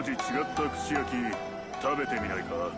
「一味違った串焼き食べてみないか？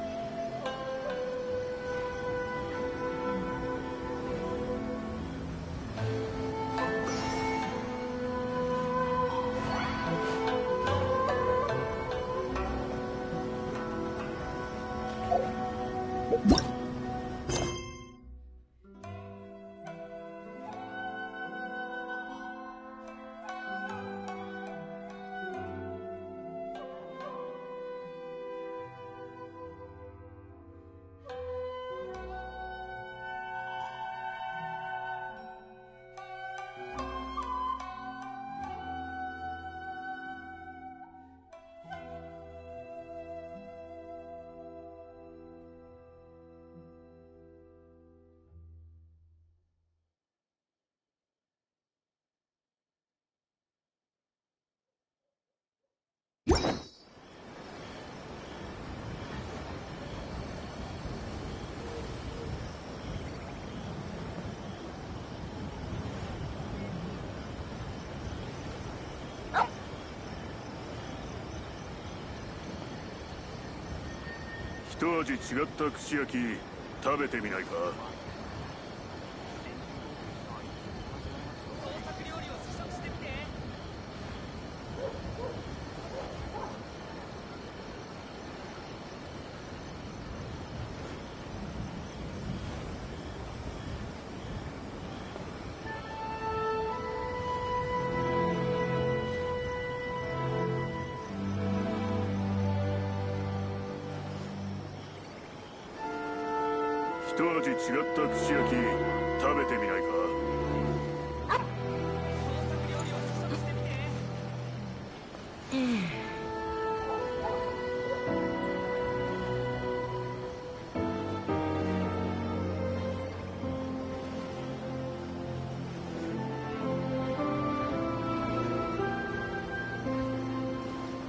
一味違った串焼き食べてみないか？一味違った串焼き食べてみないか。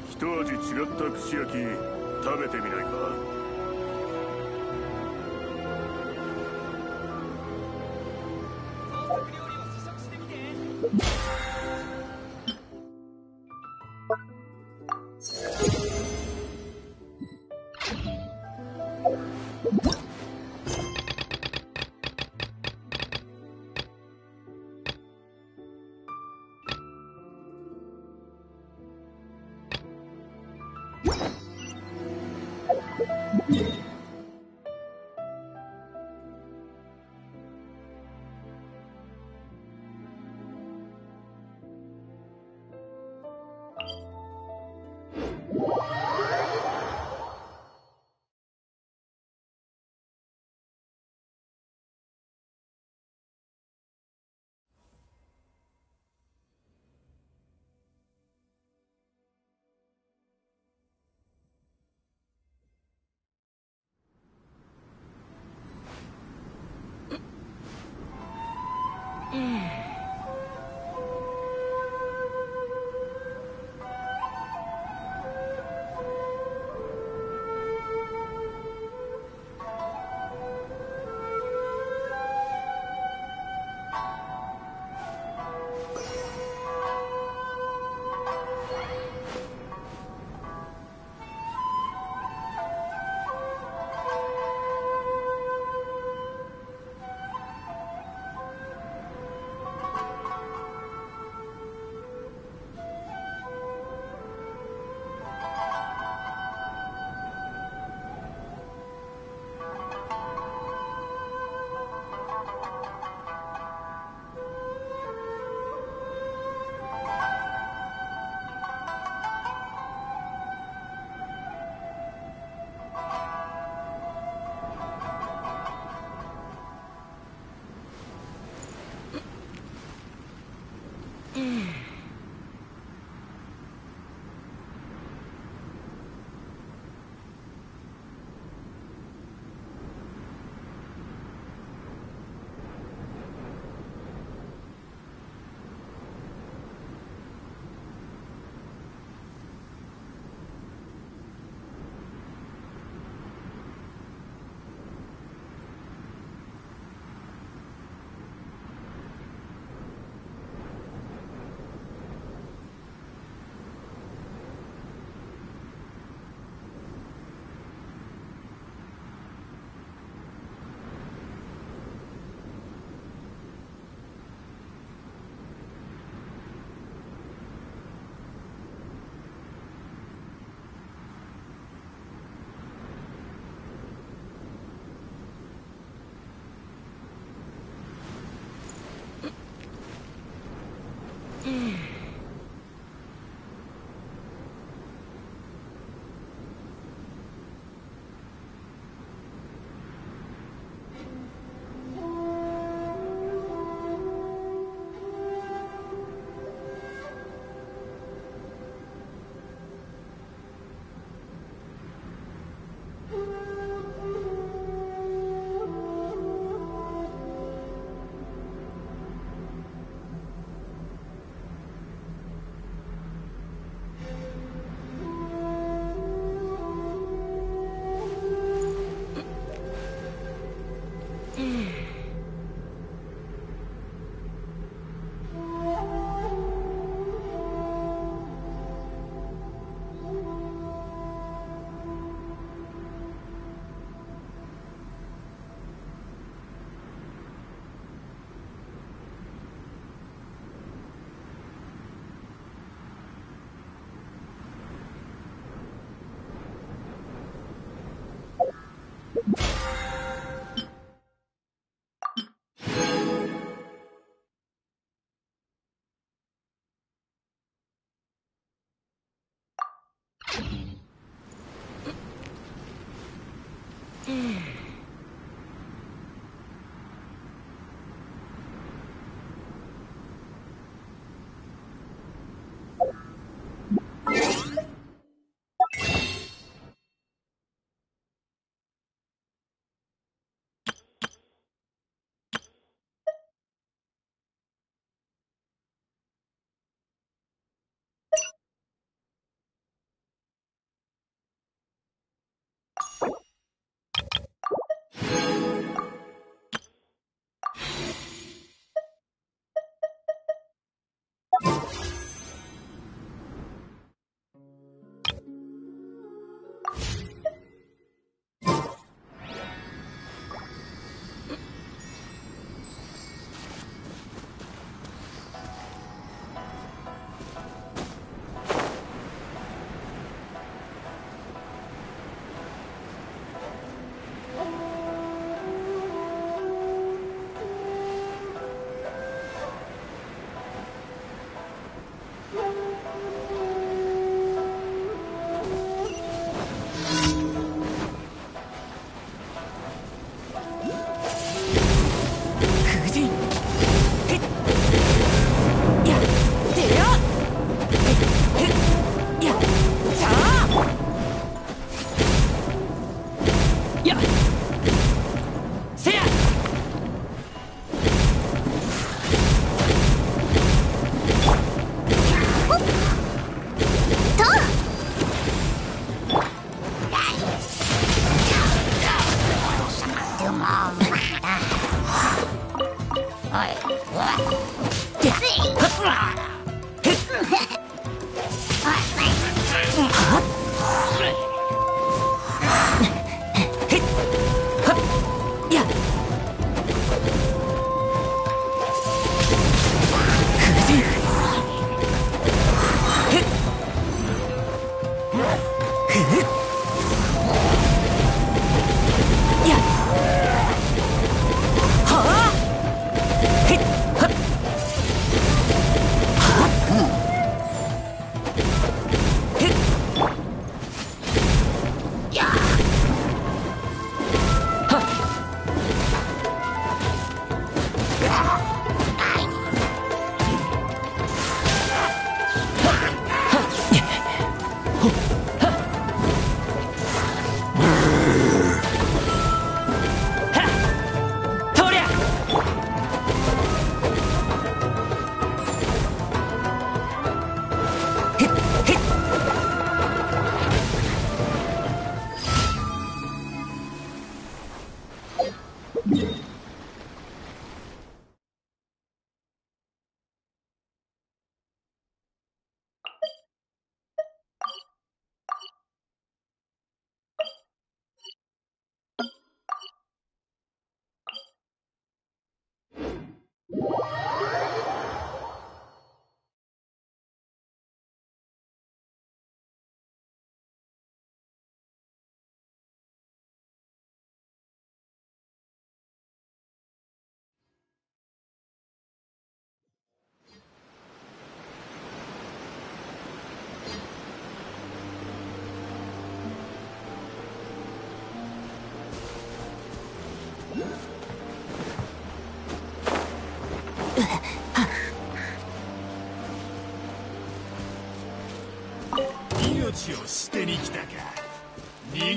一味違った串焼き食べてみないか。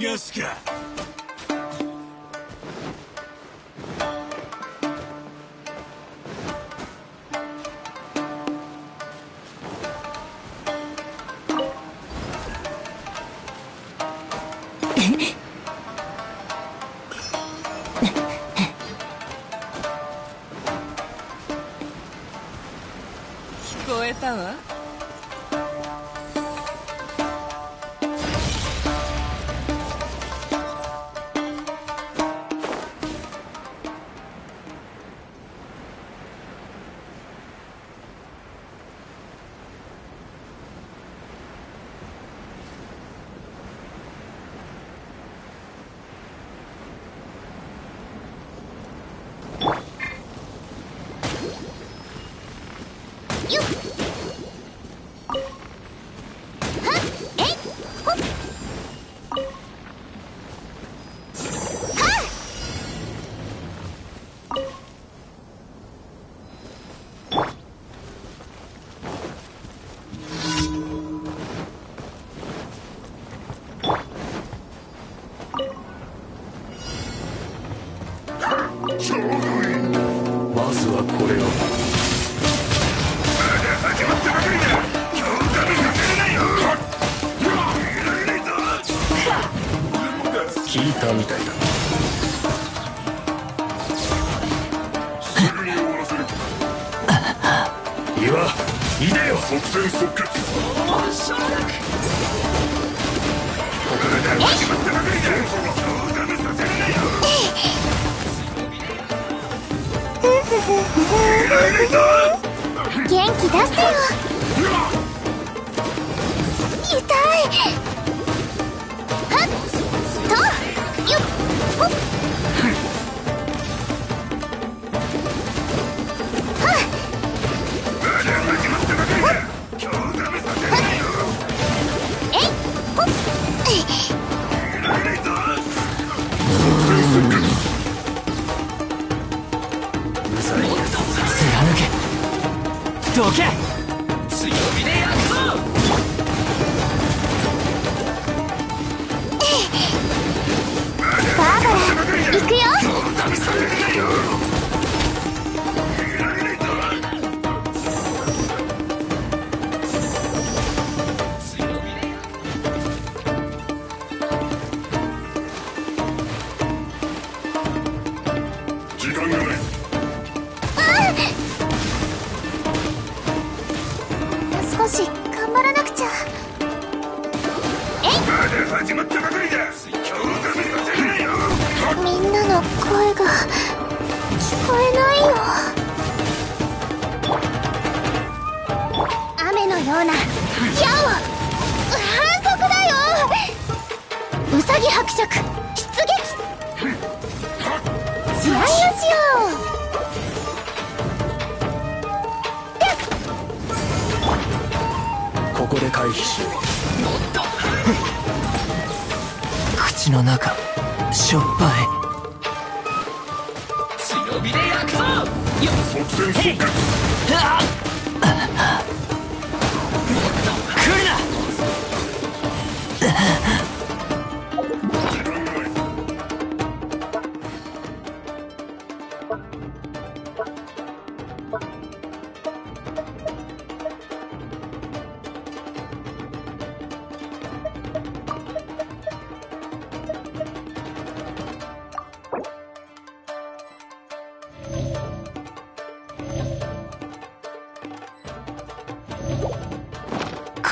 逃がすか。Since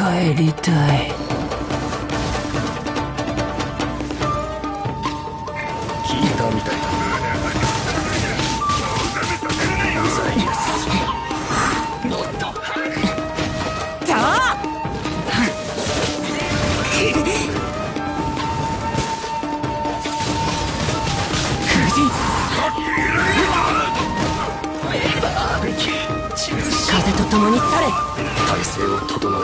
帰りたい。聞いたみたいだ。もと。風と共に去れ。体勢を整え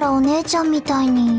らお姉ちゃんみたいに。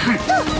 っ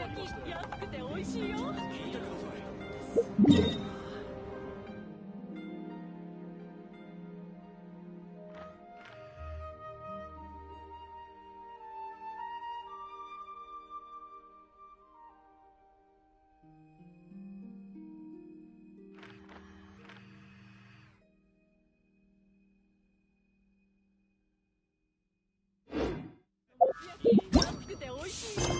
焼き安くて美味しいよ。安くて美味しいよ。なん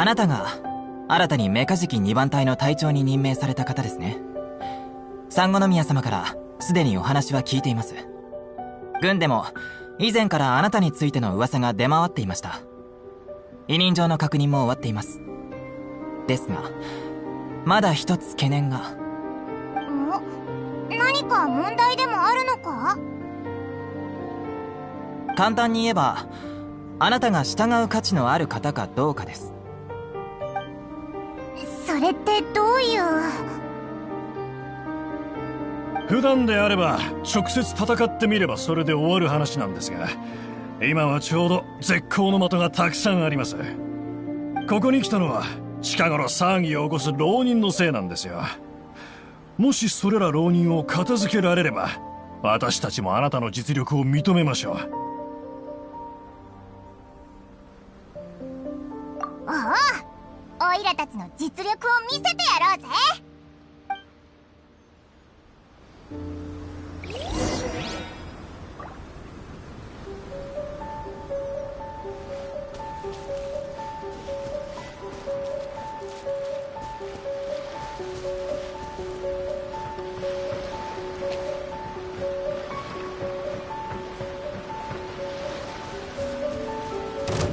あなたが新たにメカジキ2番隊の隊長に任命された方ですね。産後宮様からすでにお話は聞いています。軍でも以前からあなたについての噂が出回っていました。委任状の確認も終わっています。ですがまだ一つ懸念が。ん何か問題でもあるのか？簡単に言えばあなたが従う価値のある方かどうかですそれってどういう普段であれば直接戦ってみればそれで終わる話なんですが今はちょうど絶好の的がたくさんあります。ここに来たのは近頃騒ぎを起こす浪人のせいなんですよ。もしそれら浪人を片付けられれば私たちもあなたの実力を認めましょう。おおオイラたちの実力を見せてやろうぜ。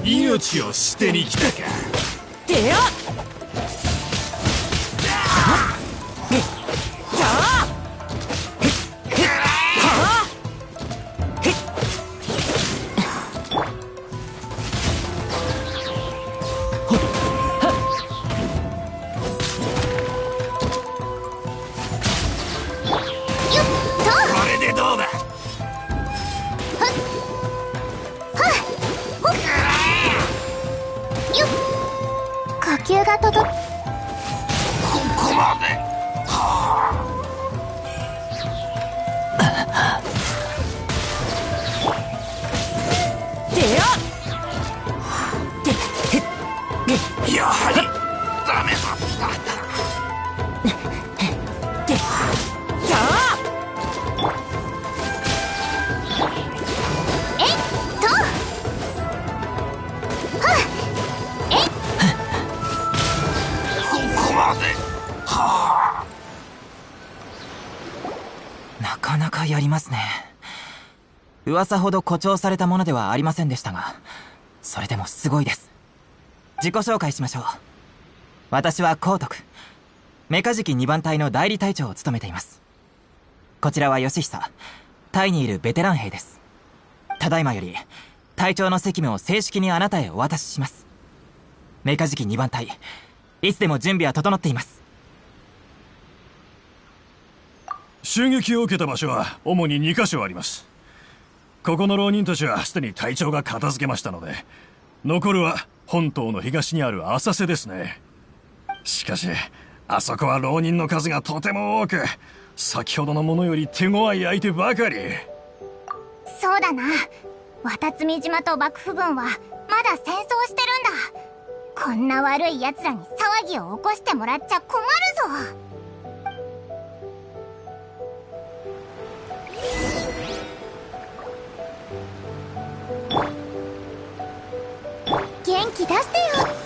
命を捨てに来たか。てや噂ほど誇張されたものではありませんでしたがそれでもすごいです。自己紹介しましょう。私は光徳。メカジキ2番隊の代理隊長を務めています。こちらは義久タイにいるベテラン兵です。ただいまより隊長の責務を正式にあなたへお渡しします。メカジキ2番隊いつでも準備は整っています。襲撃を受けた場所は主に2カ所あります。ここの浪人たちはすでに隊長が片付けましたので残るは本島の東にある浅瀬ですね。しかしあそこは浪人の数がとても多く先ほどのものより手強い相手ばかり。そうだな。渡積島と幕府軍はまだ戦争してるんだ。こんな悪い奴らに騒ぎを起こしてもらっちゃ困るぞ。元気出してよ。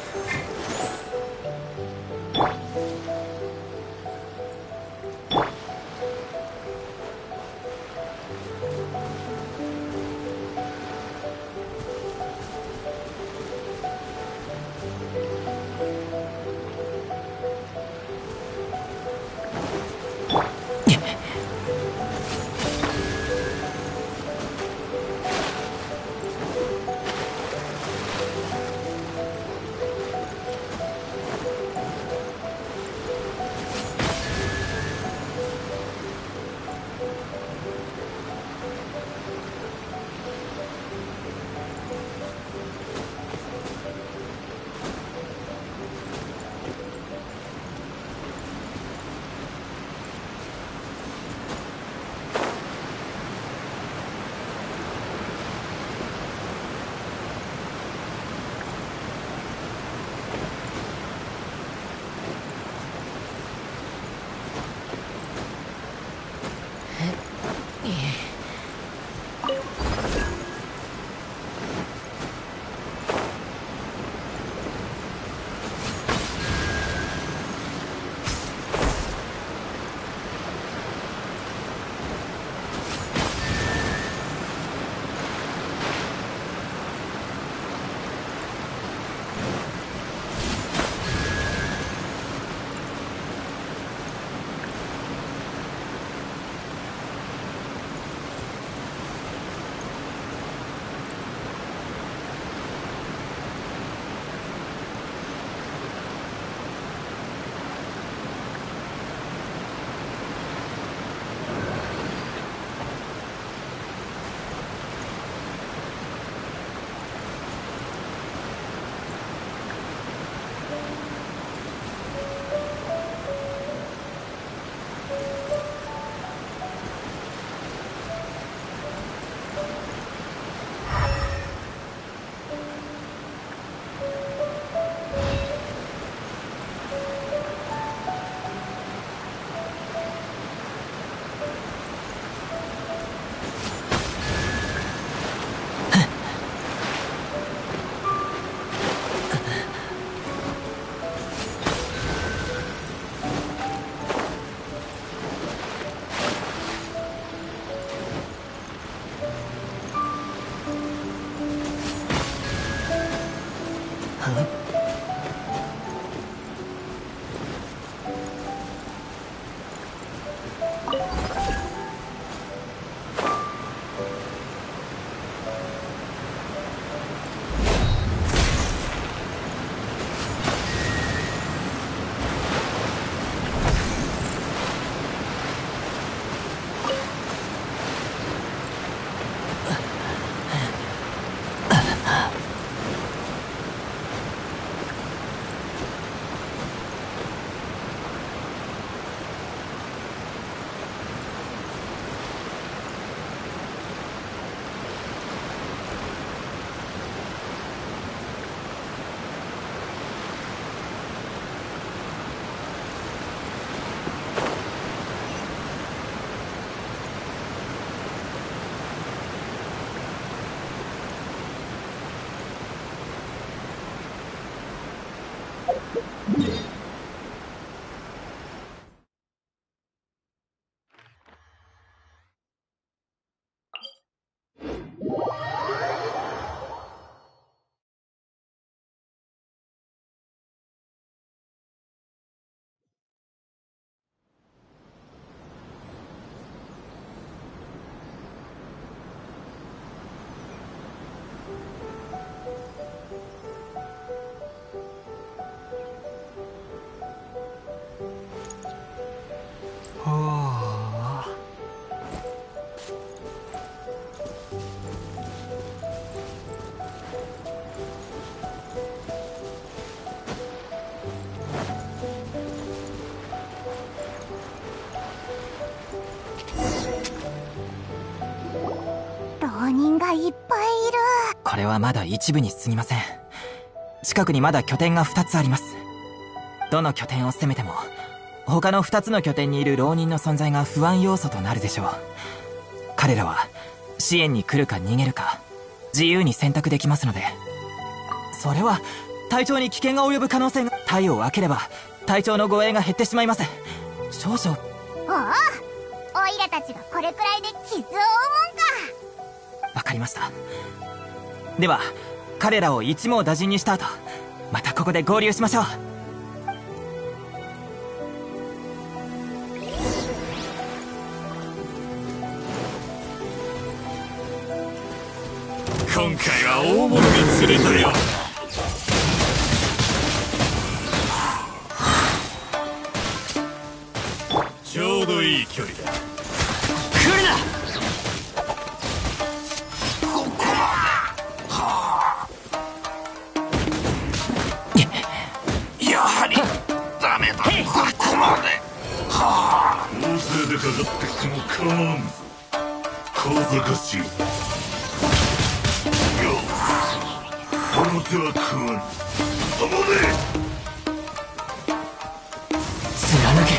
れはまだ一部に過ぎません。近くにまだ拠点が2つあります。どの拠点を攻めても他の2つの拠点にいる浪人の存在が不安要素となるでしょう。彼らは支援に来るか逃げるか自由に選択できますので。それは隊長に危険が及ぶ可能性が隊を分ければ隊長の護衛が減ってしまいます。少々。おおオイラたちがこれくらいで傷を負うもんか。わかりましたでは彼らを一網打尽にした後またここで合流しましょう。今回は大物に釣れたよ。でかかってきても構わん。ぞ小賢しいよ表は食わぬ守れ貫け。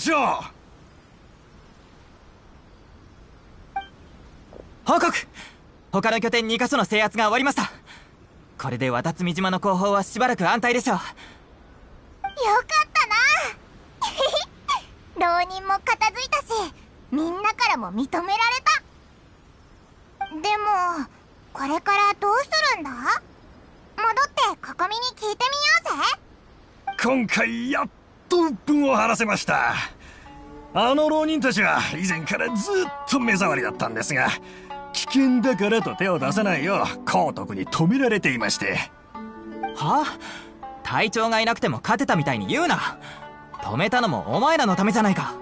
長報告。他の拠点2カ所の制圧が終わりました。これで渡積島の後方はしばらく安泰でしょう。よかったな。浪人も片付いたしみんなからも認められた。でもこれからどうするんだ？戻ってここみに聞いてみようぜ。今回やっと鬱憤を晴らせました。あの浪人たちは以前からずっと目障りだったんですが危険だからと手を出さないよう光徳に止められていまして。は？隊長がいなくても勝てたみたいに言うな。止めたのもお前らのためじゃないか。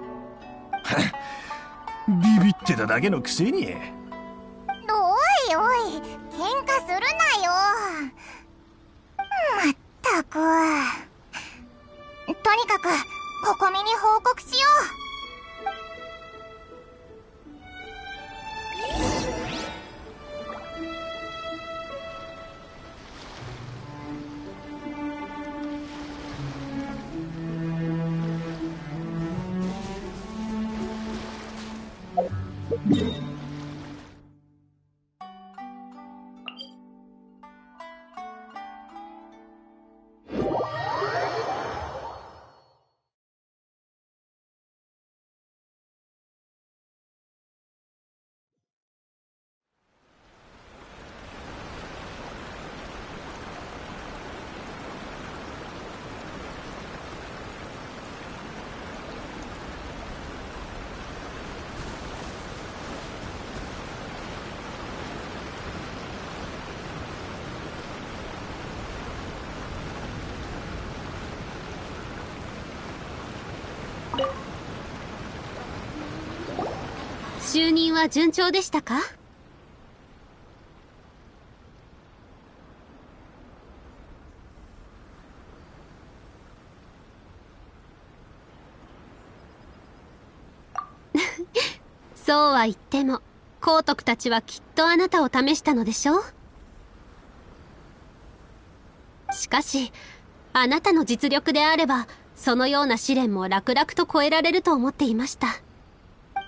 ビビってただけのくせに。おいおい喧嘩するなよ。まったくとにかくここみに報告しよう。就任は順調でしたか？そうは言っても皇徳たちはきっとあなたを試したのでしょう。しかしあなたの実力であればそのような試練も楽々と超えられると思っていました。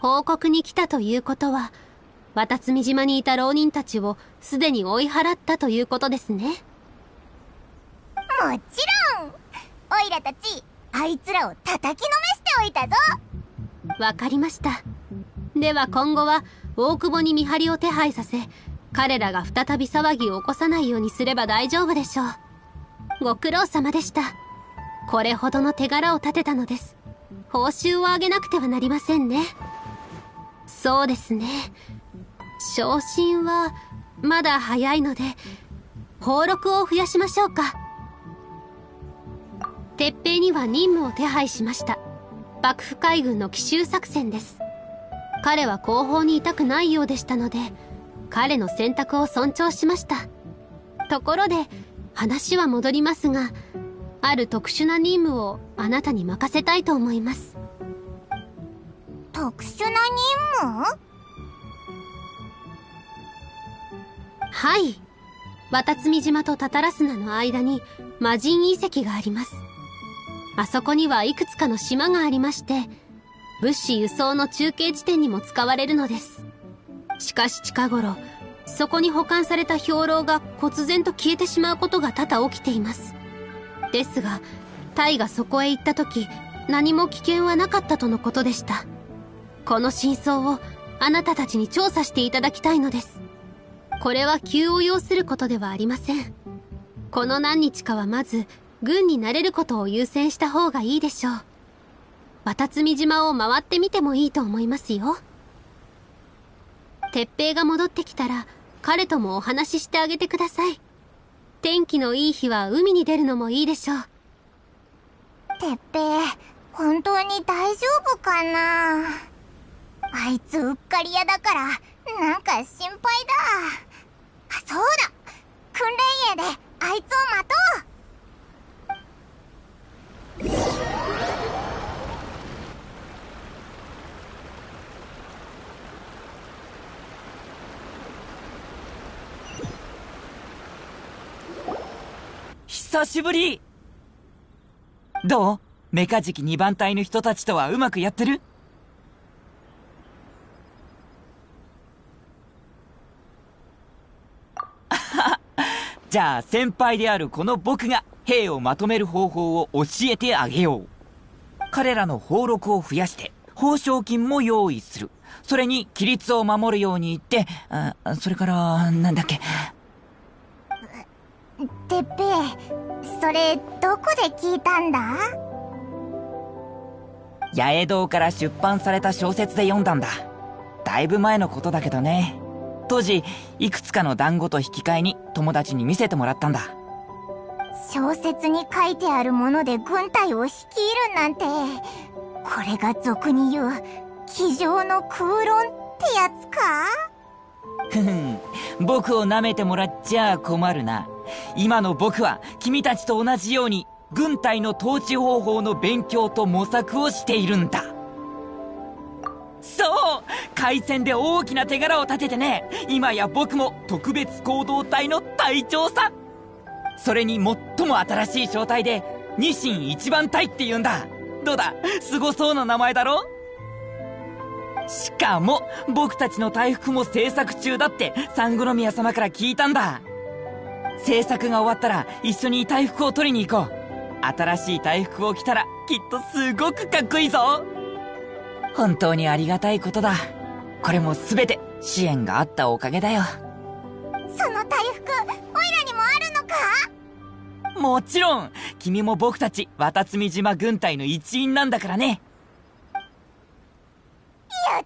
報告に来たということは渡積島にいた浪人たちをすでに追い払ったということですね。うもちろん。オイラたちあいつらを叩きのめしておいたぞ。わかりました。では今後は大久保に見張りを手配させ彼らが再び騒ぎを起こさないようにすれば大丈夫でしょう。ご苦労様でした。これほどの手柄を立てたのです。報酬を上げなくてはなりませんねそうですね。昇進はまだ早いので俸禄を増やしましょうか。鉄平には任務を手配しました。幕府海軍の奇襲作戦です。彼は後方にいたくないようでしたので彼の選択を尊重しました。ところで話は戻りますがある特殊な任務をあなたに任せたいと思います。特殊な任務？はい。渡積島とタタラスナの間に魔人遺跡があります。あそこにはいくつかの島がありまして物資輸送の中継地点にも使われるのです。しかし近頃そこに保管された兵糧が忽然と消えてしまうことが多々起きています。ですがタイがそこへ行った時何も危険はなかったとのことでした。この真相をあなたたちに調査していただきたいのです。これは急を要することではありません。この何日かはまず軍になれることを優先した方がいいでしょう。渡積島を回ってみてもいいと思いますよ。鉄平が戻ってきたら彼ともお話ししてあげてください。天気のいい日は海に出るのもいいでしょう。てっぺい本当に大丈夫かな？あいつうっかり屋だからなんか心配だ。あそうだ。訓練営であいつを待とう。久しぶり。どう？メカジキ2番隊の人たちとはうまくやってる？じゃあ先輩であるこの僕が兵をまとめる方法を教えてあげよう。彼らの俸禄を増やして報奨金も用意する。それに規律を守るように言ってあそれからなんだっけ。てっぺいそれどこで聞いたんだ？八重堂から出版された小説で読んだんだ。だいぶ前のことだけどね当時いくつかの団子と引き換えに友達に見せてもらったんだ。小説に書いてあるもので軍隊を率いるなんてこれが俗に言う机上の空論ってやつか？ふふん。僕を舐めてもらっちゃ困るな。今の僕は君たちと同じように軍隊の統治方法の勉強と模索をしているんだそう。海戦で大きな手柄を立ててね。今や僕も特別行動隊の隊長さん。それに最も新しい正体でニシン一番隊って言うんだ。どうだ？すごそうな名前だろ？しかも僕たちの大服も制作中だって三宮宮様から聞いたんだ。制作が終わったら一緒に大服を取りに行こう。新しい大服を着たらきっとすごくかっこいいぞ。本当にありがたいことだ。これも全て支援があったおかげだよ。その大服オイラにもあるのか？もちろん。君も僕たち渡積島軍隊の一員なんだからね。やっ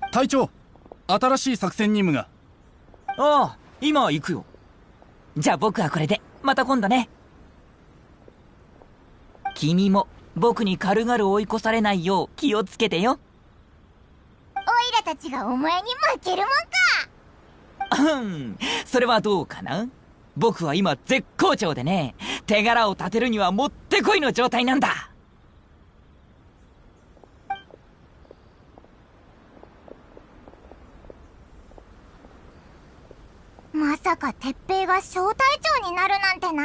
た隊長新しい作戦任務が。ああ今行くよ。じゃあ僕はこれでまた今度ね。君も僕に軽々追い越されないよう気をつけてよ。オイラたちがお前に負けるもんか。うん。それはどうかな？僕は今絶好調でね。手柄を立てるにはもってこいの状態なんだ。まさか鉄平が小隊長になるなんてな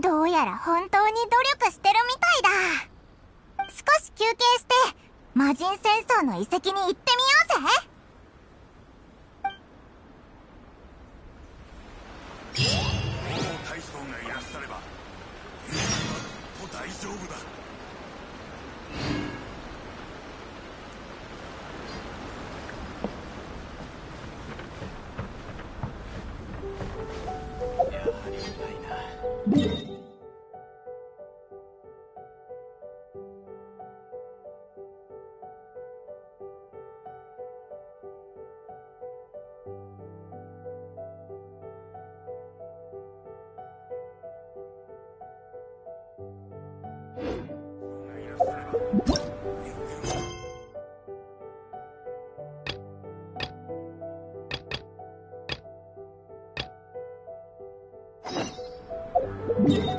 どうやら本当に努力してるみたいだ。少し休憩して、魔人戦争の遺跡に行ってみようぜ大将がいらっしゃればと大丈夫だやはりいな。Thank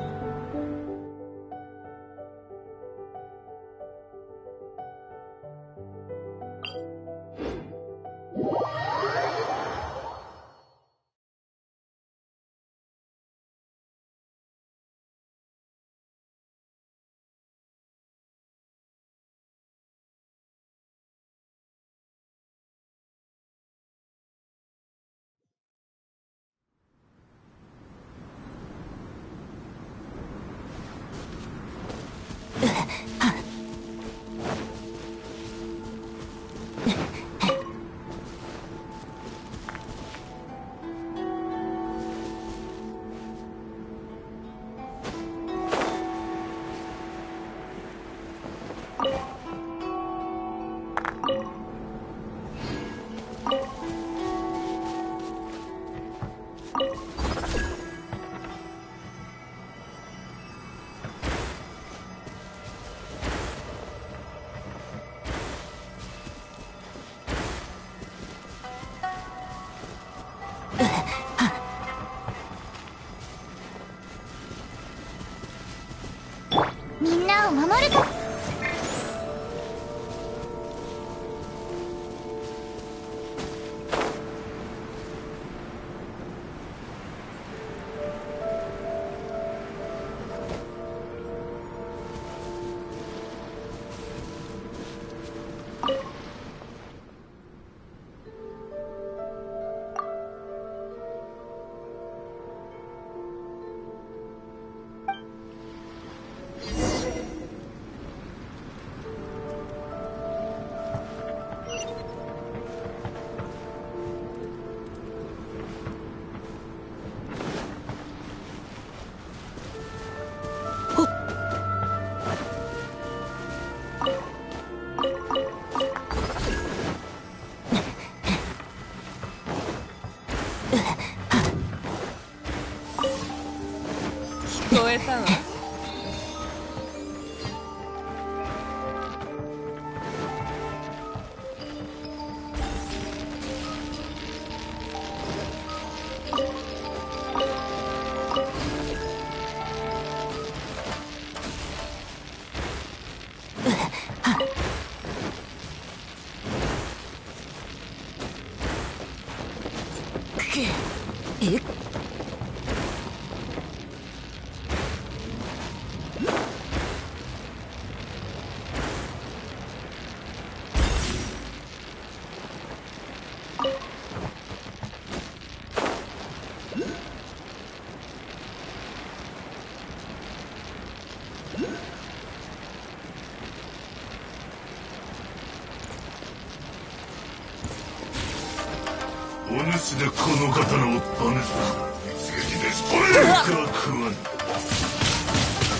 でこの刀をバネた一撃でスポレークは食わぬ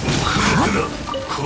遅れてな小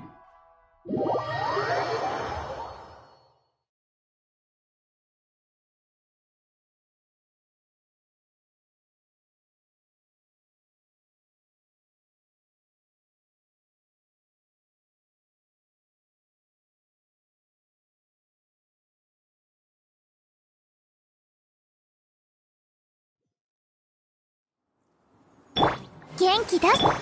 元気出す。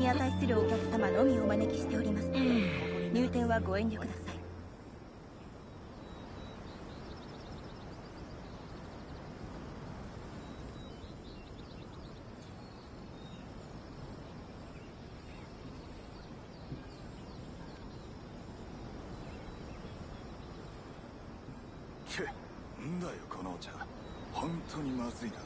に値するお客様のみお招きしております。入店はご遠慮くださいけんだよこのお茶本当にまずいな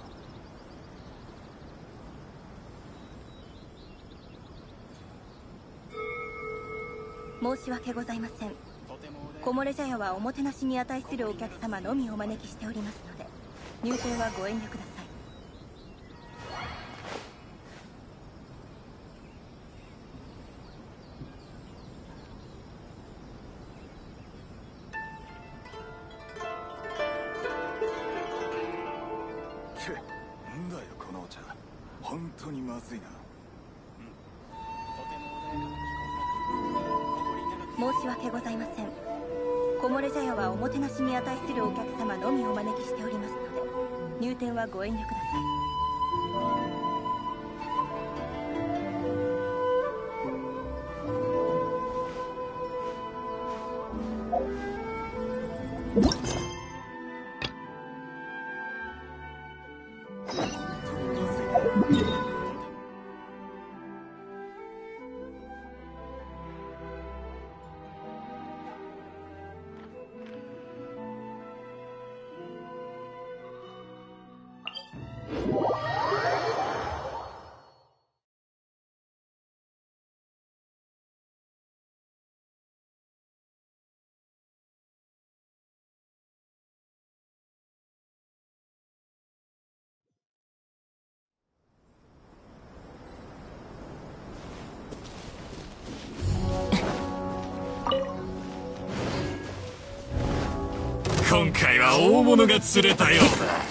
申し訳ございません。木漏れ茶屋はおもてなしに値するお客様のみお招きしておりますので入店はご遠慮ください。入店今回は大物が釣れたよ。うだ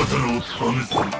方の刀を試す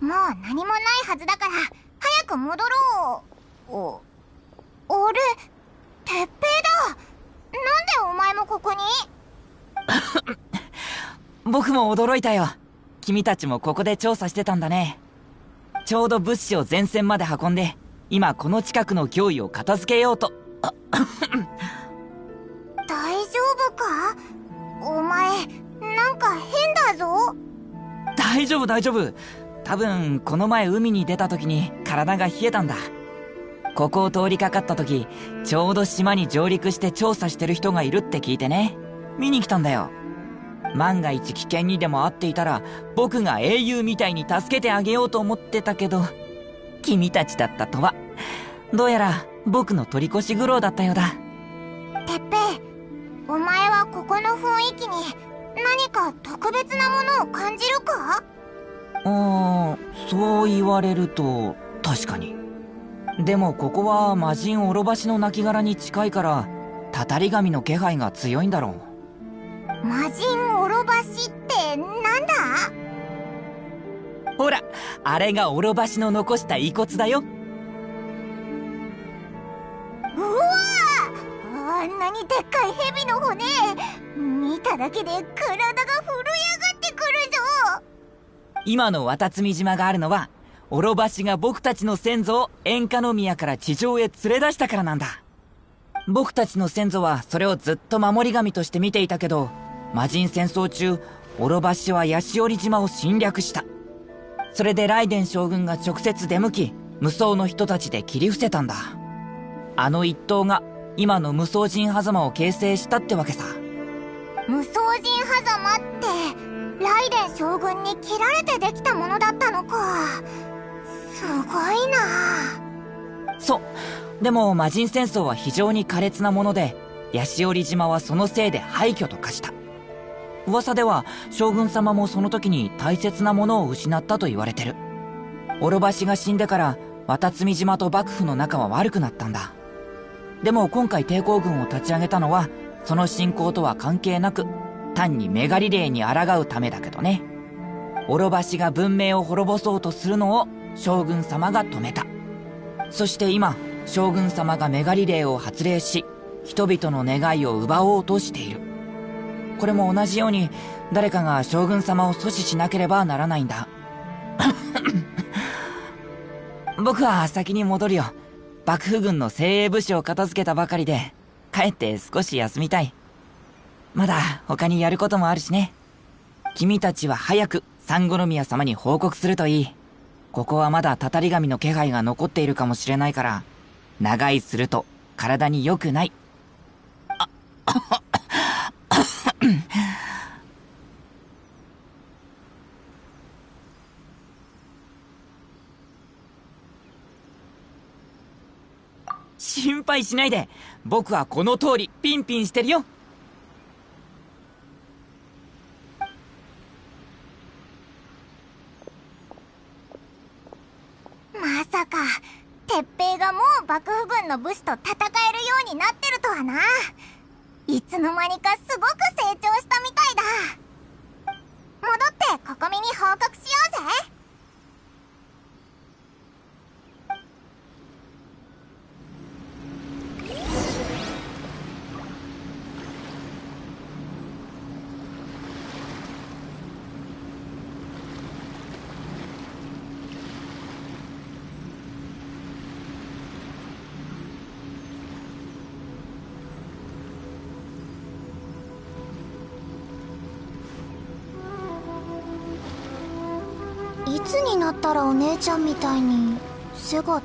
もう何もないはずだから早く戻ろう。おあれ鉄平だ。なんでお前もここに？僕も驚いたよ。君たちもここで調査してたんだね。ちょうど物資を前線まで運んで今この近くの脅威を片付けようと。大丈夫か？お前なんか変だぞ。大丈夫大丈夫多分この前海に出た時に体が冷えたんだ。ここを通りかかった時ちょうど島に上陸して調査してる人がいるって聞いてね。見に来たんだよ。万が一危険にでも遭っていたら僕が英雄みたいに助けてあげようと思ってたけど君たちだったとはどうやら僕の取り越し苦労だったようだ。てっぺいお前はここの雰囲気に何か特別なものを感じるか？うーんそう言われると確かに。でもここは魔人オロバシの亡骸に近いからたたり神の気配が強いんだろう。魔人オロバシってなんだ？ほらあれがオロバシの残した遺骨だよ。うわあんなにでっかい蛇の骨見ただけで体が震え上がってくるぞ今の渡積島があるのはオロバシが僕たちの先祖を塩化宮から地上へ連れ出したからなんだ。僕たちの先祖はそれをずっと守り神として見ていたけど魔人戦争中オロバシはヤシオリ島を侵略した。それでライデン将軍が直接出向き無双の人たちで切り伏せたんだ。あの一党が今の無双人狭間を形成したってわけさ。無双人狭間ってライデン将軍に切られてできたものだったのか。すごいな。そう。でも魔人戦争は非常に苛烈なものでヤシオリ島はそのせいで廃墟と化した。噂では将軍様もその時に大切なものを失ったと言われてる。オロバシが死んでから渡積島と幕府の仲は悪くなったんだ。でも今回抵抗軍を立ち上げたのはその信仰とは関係なく単にメガリレーに抗うためだけどね。オロバシが文明を滅ぼそうとするのを将軍様が止めた。そして今将軍様がメガリレーを発令し人々の願いを奪おうとしている。これも同じように誰かが将軍様を阻止しなければならないんだ。僕は先に戻るよ。幕府軍の精鋭武士を片付けたばかりで帰って少し休みたい。まだ他にやることもあるしね。君たちは早く三五宮様に報告するといい。ここはまだたたり神の気配が残っているかもしれないから長居すると体に良くない。心配しないで。僕はこの通りピンピンしてるよまさか鉄平がもう幕府軍の武士と戦えるようになってるとはな。いつの間にかすごく成長したみたいだ。戻ってここみに報告しようぜ。ったらお姉ちゃんみたいに背が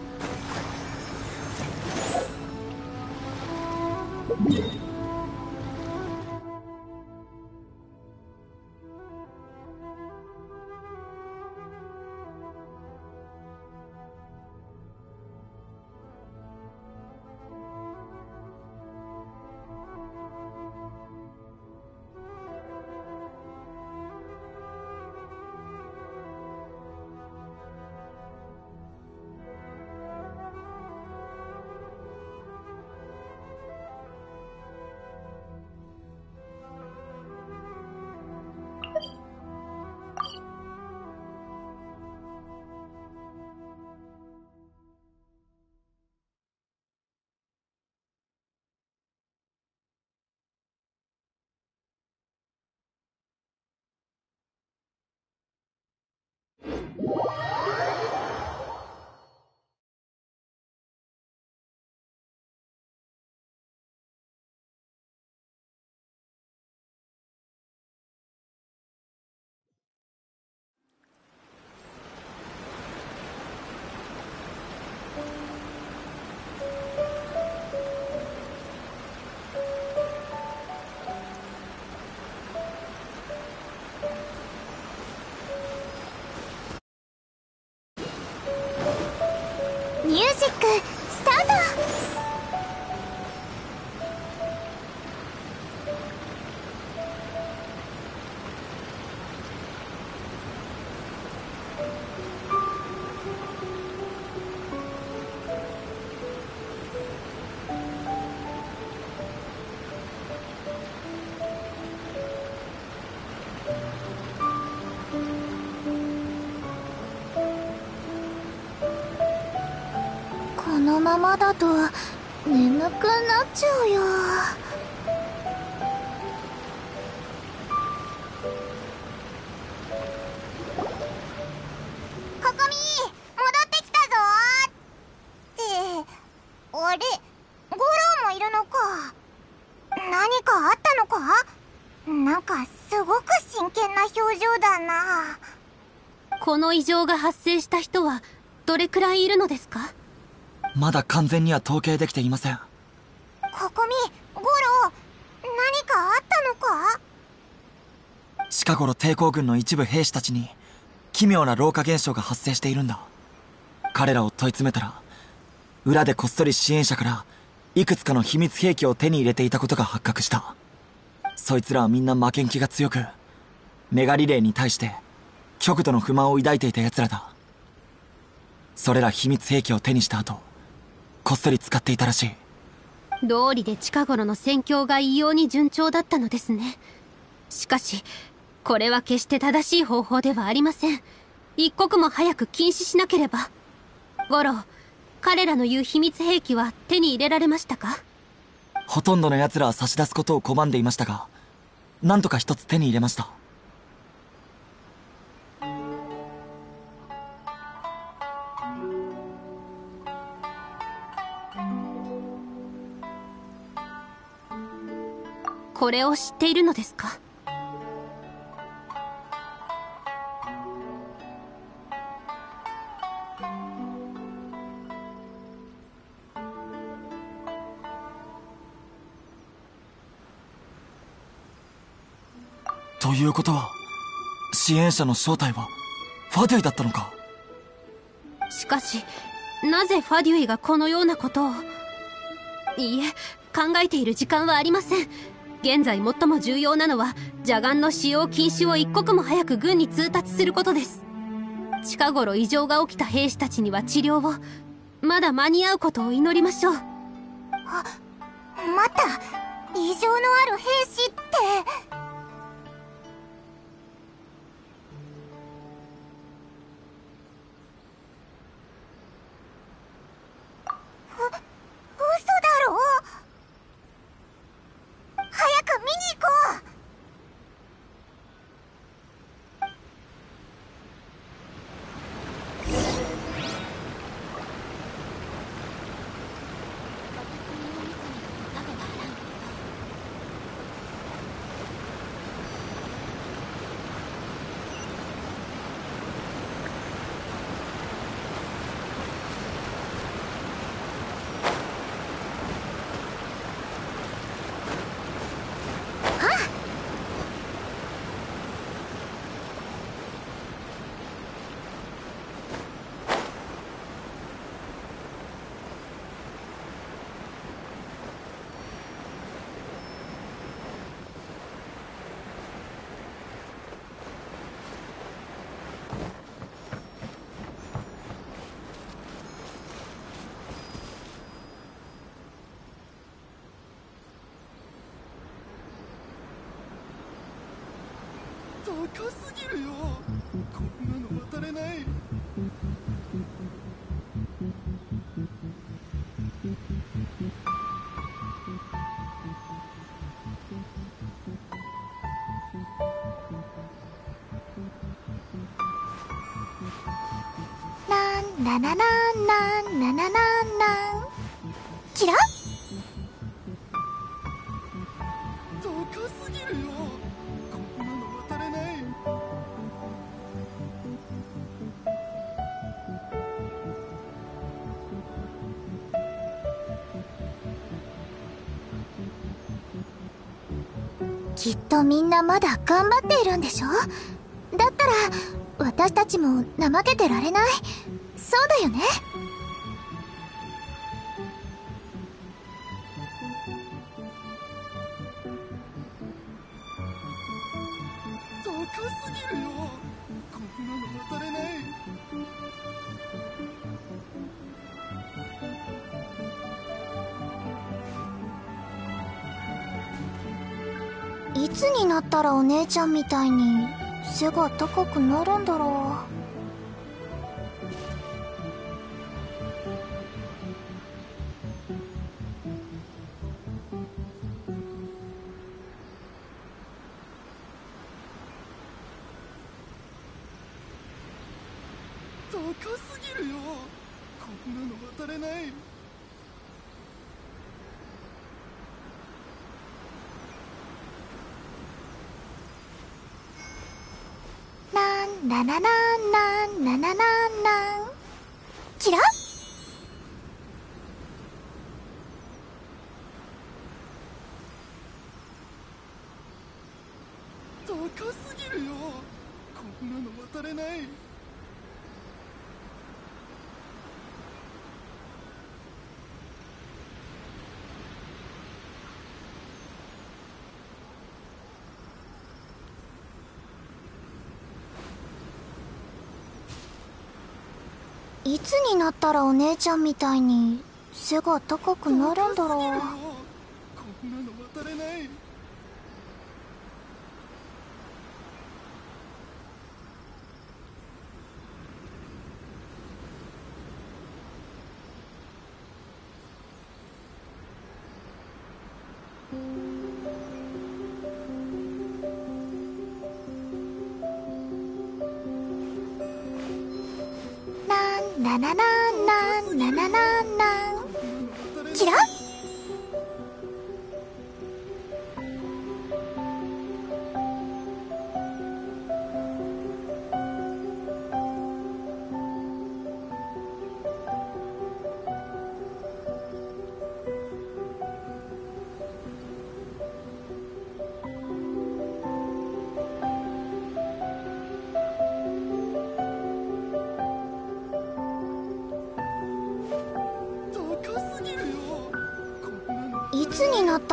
ミと眠くなっちゃうよ。ここみ戻ってきたぞってあれゴロもいるのか。何かあったのか？なんかすごく真剣な表情だな。この異常が発生した人はどれくらいいるのですか？まだ完全には統計できていません。ここみゴロ何かあったのか？近頃抵抗軍の一部兵士たちに奇妙な老化現象が発生しているんだ。彼らを問い詰めたら裏でこっそり支援者からいくつかの秘密兵器を手に入れていたことが発覚した。そいつらはみんな負けん気が強くメガリレーに対して極度の不満を抱いていた奴らだ。それら秘密兵器を手にした後こっそり使っていたらしい。道理で近頃の戦況が異様に順調だったのですね。しかしこれは決して正しい方法ではありません。一刻も早く禁止しなければ。五郎彼らの言う秘密兵器は手に入れられましたか？ほとんどの奴らは差し出すことを拒んでいましたがなんとか一つ手に入れましたこれを知っているのですか？ということは支援者の正体はファデュイだったのか？しかしなぜファデュイがこのようなことを？いいえ考えている時間はありません現在最も重要なのは邪眼の使用禁止を一刻も早く軍に通達することです。近頃異常が起きた兵士たちには治療をまだ間に合うことを祈りましょう。あまた異常のある兵士ってう嘘だろ早く見に行こう高すぎるよ。こんなの渡れない。ななななんななななん。キラ高とみんなまだ頑張っているんでしょ？だったら私たちも怠けてられない？そうだよね。ちゃんみたいに背が高くなるんだろう。なんななななんななななんキラ高すぎるよこんなの渡れないいつになったらお姉ちゃんみたいに背が高くなるんだろう。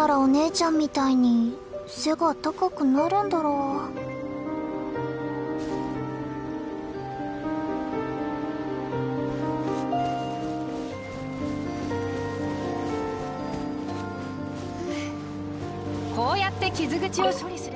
らお姉ちゃんみたいに背が高くなるんだろう。こうやって傷口を処理する。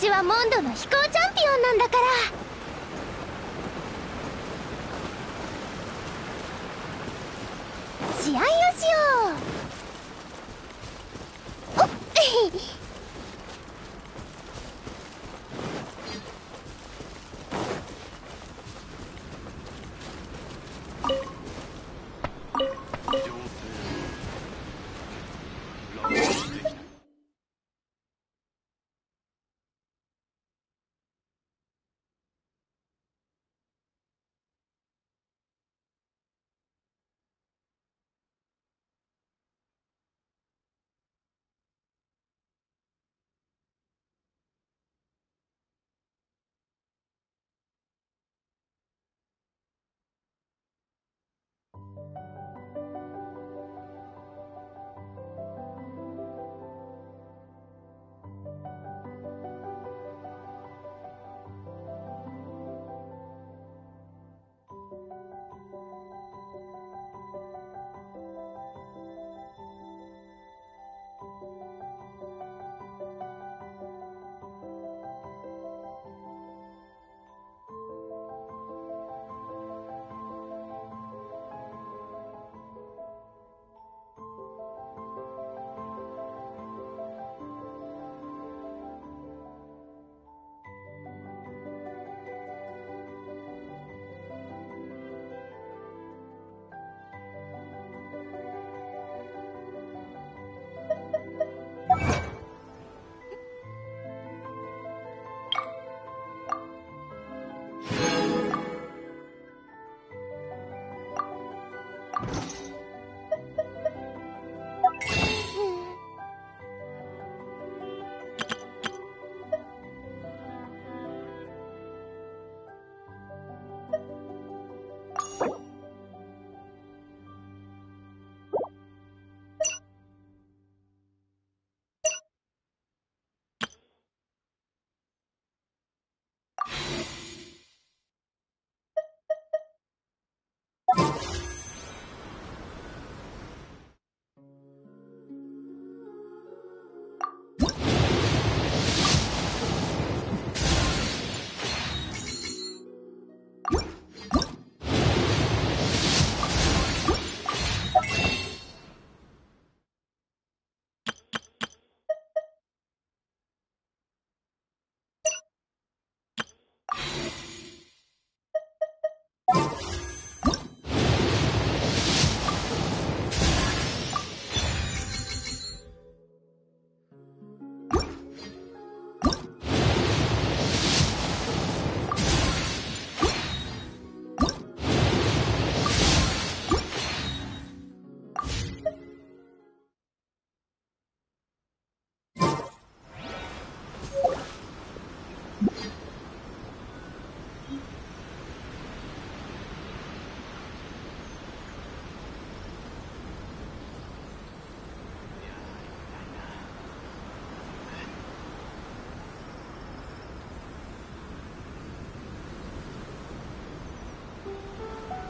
私はモンドの飛行チャンピオンなんだから。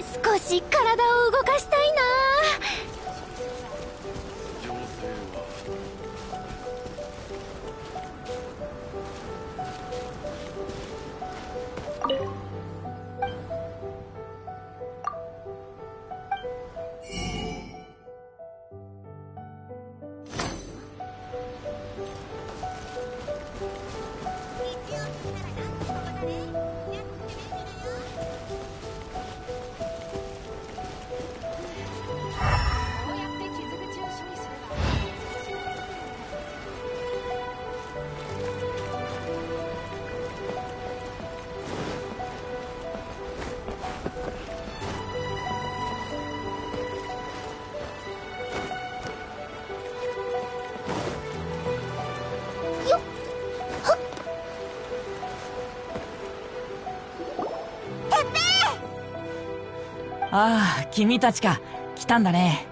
少し体を動かしたいな。ああ君たちか。来たんだね。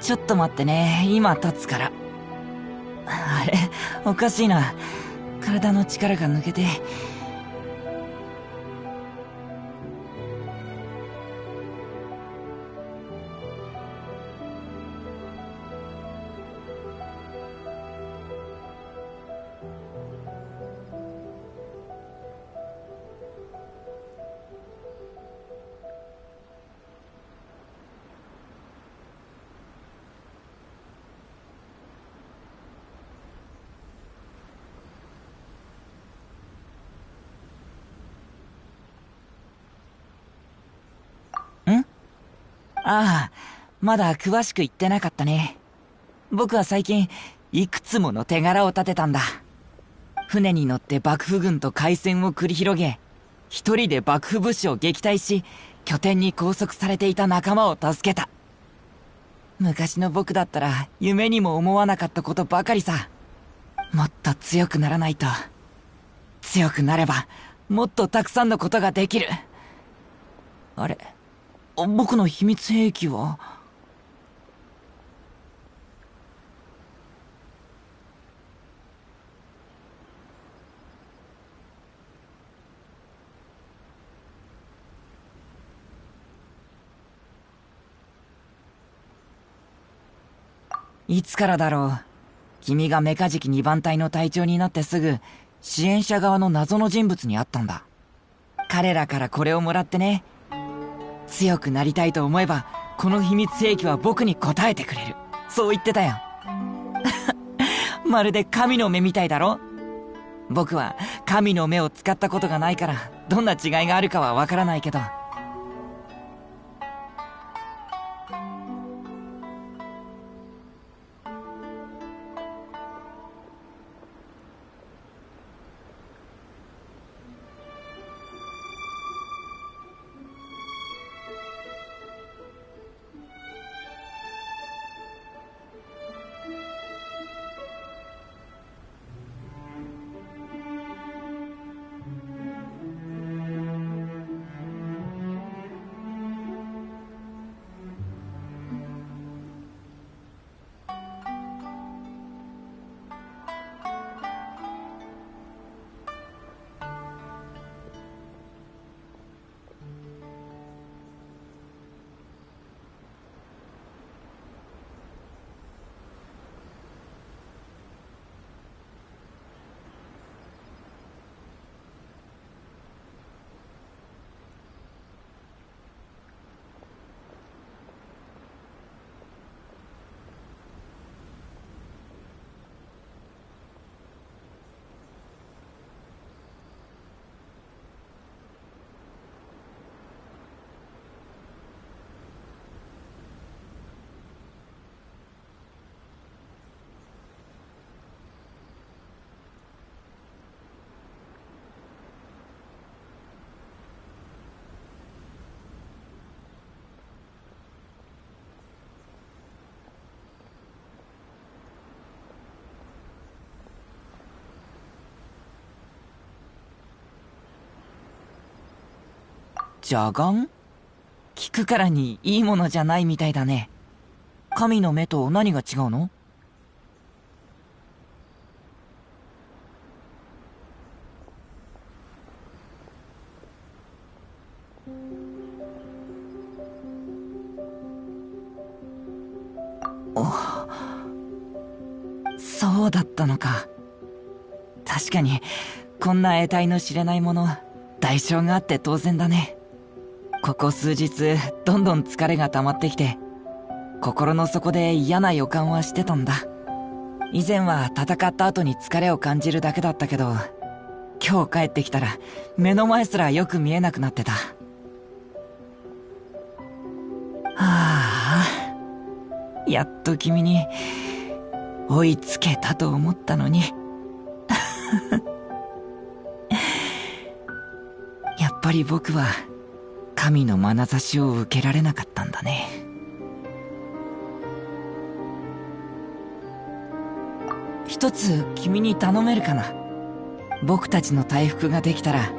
ちょっと待ってね。今立つから。あれ？おかしいな。体の力が抜けて。ああ、まだ詳しく言ってなかったね。僕は最近、いくつもの手柄を立てたんだ。船に乗って幕府軍と海戦を繰り広げ、一人で幕府武士を撃退し、拠点に拘束されていた仲間を助けた。昔の僕だったら夢にも思わなかったことばかりさ。もっと強くならないと。強くなれば、もっとたくさんのことができる。あれ？僕の秘密兵器は？いつからだろう？君がメカジキ2番隊の隊長になってすぐ、支援者側の謎の人物に会ったんだ。彼らからこれをもらってね。強くなりたいと思えば、この秘密兵器は僕に答えてくれる。そう言ってたよ。まるで神の目みたいだろ？僕は神の目を使ったことがないから、どんな違いがあるかはわからないけど。邪眼？聞くからにいいものじゃないみたいだね。神の目と何が違うの？そうだったのか。確かに、こんな得体の知れないもの、代償があって当然だね。ここ数日、どんどん疲れが溜まってきて、心の底で嫌な予感はしてたんだ。以前は戦った後に疲れを感じるだけだったけど、今日帰ってきたら目の前すらよく見えなくなってた。はあ、やっと君に追いつけたと思ったのに。やっぱり僕は神の眼差しを受けられなかったんだね。一つ君に頼めるかな。僕たちの大福ができたら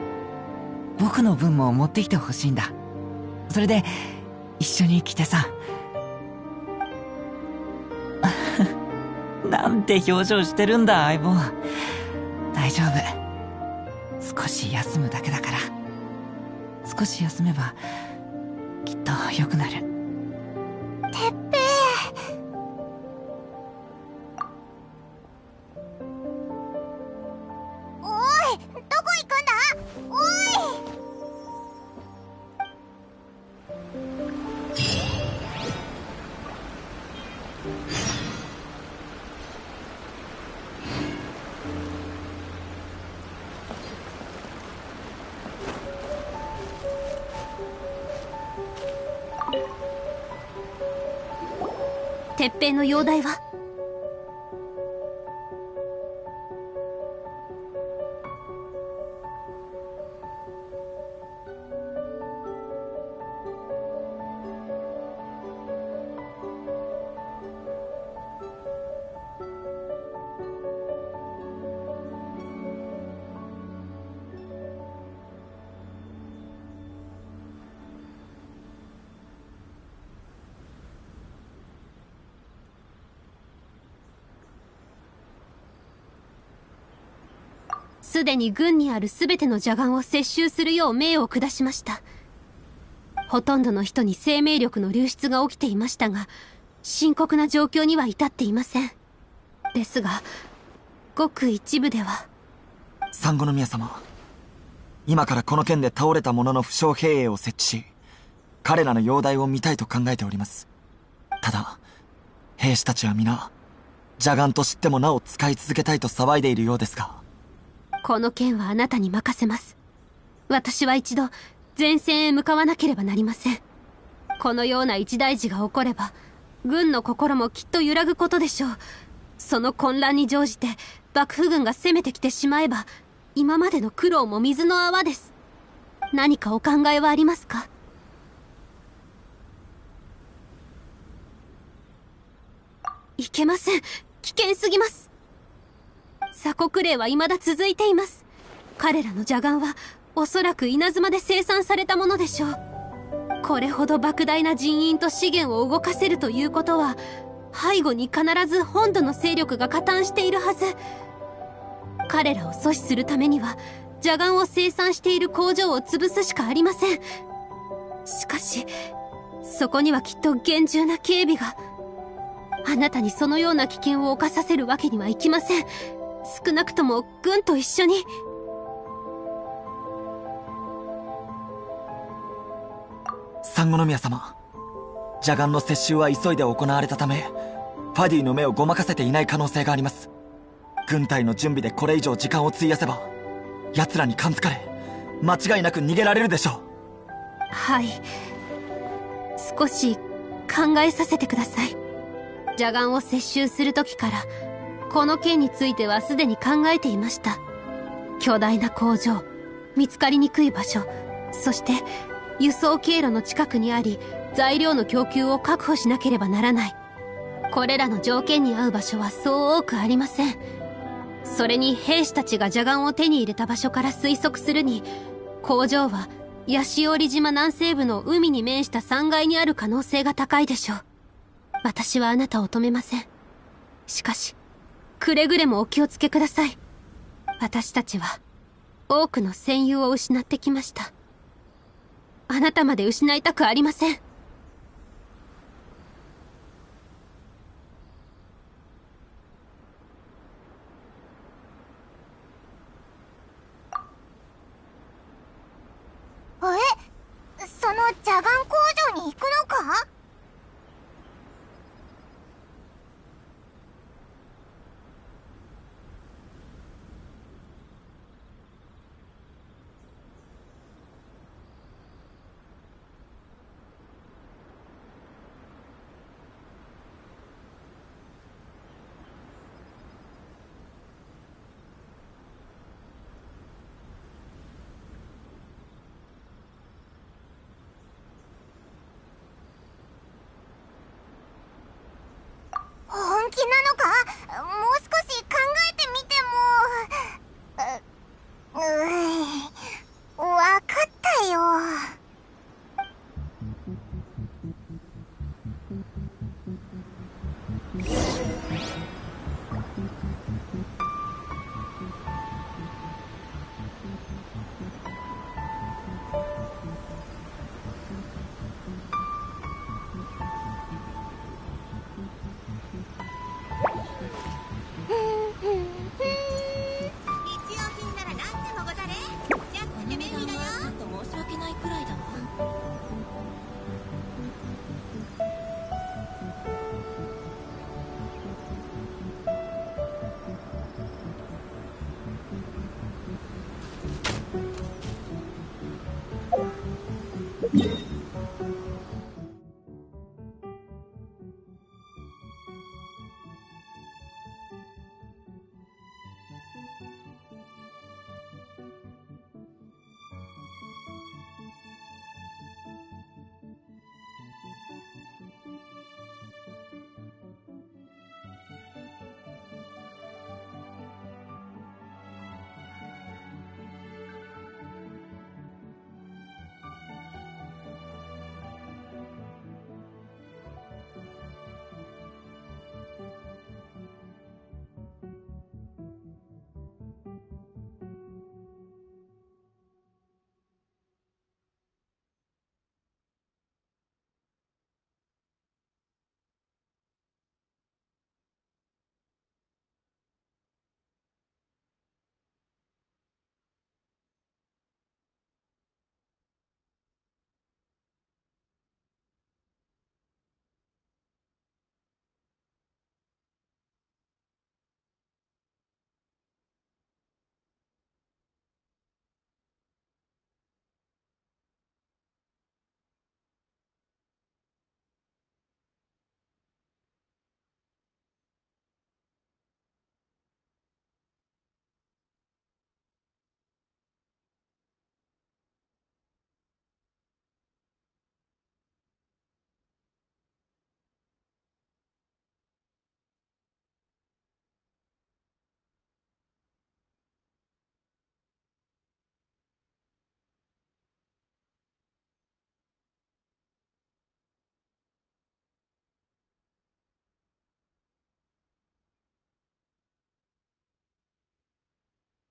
僕の分も持ってきてほしいんだ。それで一緒に来てさ。なんて表情してるんだ相棒。大丈夫。少し休むだけだから。少し休めばきっと良くなる。て鉄平の容体は？すでに軍にある全ての邪眼を接収するよう命を下しました。ほとんどの人に生命力の流出が起きていましたが、深刻な状況には至っていません。ですが、ごく一部では。産後の宮様。今からこの件で倒れた者の負傷兵営を設置し、彼らの容体を見たいと考えております。ただ、兵士たちは皆、邪眼と知ってもなお使い続けたいと騒いでいるようですが。この件はあなたに任せます。私は一度、前線へ向かわなければなりません。このような一大事が起これば、軍の心もきっと揺らぐことでしょう。その混乱に乗じて、幕府軍が攻めてきてしまえば、今までの苦労も水の泡です。何かお考えはありますか？いけません。危険すぎます。鎖国令は未だ続いています。彼らの邪眼は、おそらく稲妻で生産されたものでしょう。これほど莫大な人員と資源を動かせるということは、背後に必ず本土の勢力が加担しているはず。彼らを阻止するためには、邪眼を生産している工場を潰すしかありません。しかし、そこにはきっと厳重な警備が。あなたにそのような危険を冒させるわけにはいきません。少なくとも軍と一緒に。産後宮様。邪眼の接収は急いで行われたため、ファディの目をごまかせていない可能性があります。軍隊の準備でこれ以上時間を費やせば、奴らに感づかれ、間違いなく逃げられるでしょう。はい。少し考えさせてください。邪眼を接収する時から、この件についてはすでに考えていました。巨大な工場、見つかりにくい場所、そして輸送経路の近くにあり、材料の供給を確保しなければならない。これらの条件に合う場所はそう多くありません。それに兵士たちが邪眼を手に入れた場所から推測するに、工場はヤシオリ島南西部の海に面した3階にある可能性が高いでしょう。私はあなたを止めません。しかし、くれぐれもお気をつけください。私たちは、多くの戦友を失ってきました。あなたまで失いたくありません。え？その邪眼工場に行くのか？